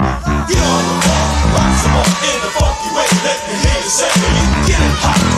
On the floor, rock some more in the funky way. Let me hear you say, get it hot.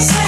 say